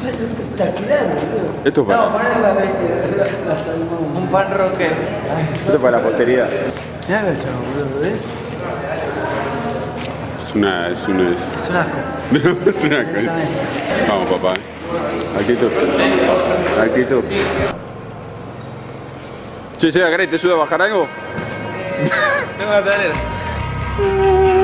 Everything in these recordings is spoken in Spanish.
Esto es espectacular, boludo. Esto es para- No, poner la, la, salmón. Un pan roque. Esto es para la posteridad. Mirá lo chavo, boludo, ¿ves? Es una. Es una. Es, Es un asco. es. Vamos, papá. Actitud. Actitud. Che, Seba. ¿Te ayuda a bajar algo? Tengo la pedalera.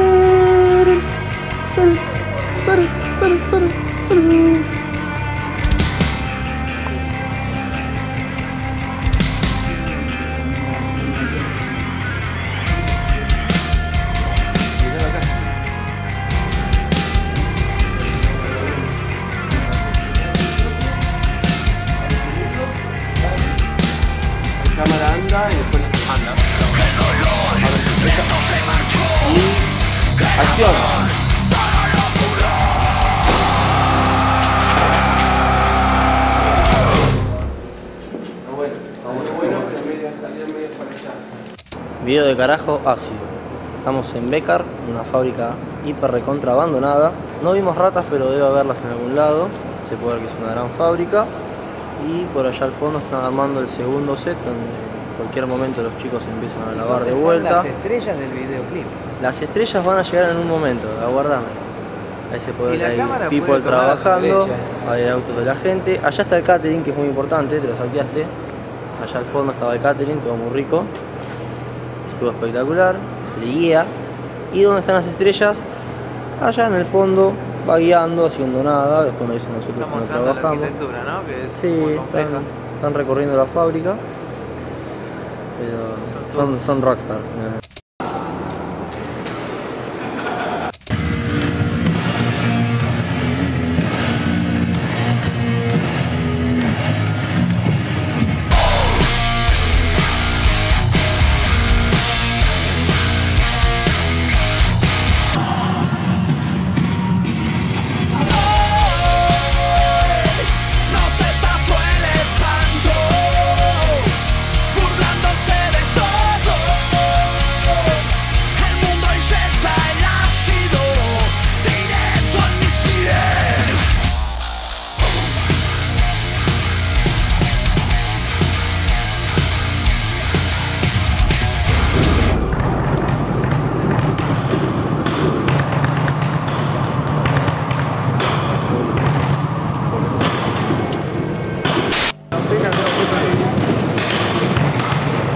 y después anda. Y acción. Video de carajo ácido. Estamos en Becar, una fábrica hiper recontra abandonada. No vimos ratas, pero debe haberlas en algún lado. Se puede ver que es una gran fábrica. Y por allá al fondo están armando el segundo set, donde cualquier momento los chicos empiezan a lavar de vuelta. Las estrellas del videoclip. Las estrellas van a llegar en un momento, aguardame. Ahí se puede Si ver la hay people trabajando, hay autos de la gente. Allá está el catering, que es muy importante, te lo saqueaste. Allá al fondo estaba el catering, todo muy rico. Estuvo espectacular, se le guía. ¿Y dónde están las estrellas? Allá en el fondo, va guiando, haciendo nada. Después nos dicen nosotros cuando la trabajamos. arquitectura, ¿no? Que es Sí, muy están, están recorriendo la fábrica. Son, son rockstars. eh.